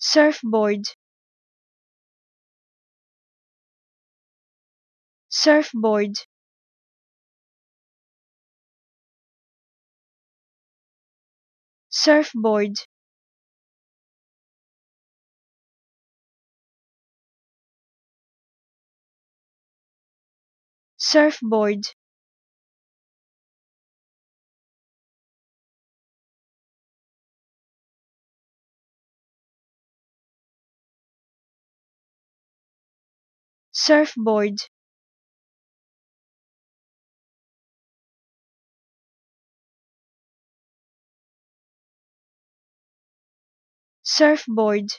surfboard. Surfboard. Surfboard. Surfboard surfboard. Surfboard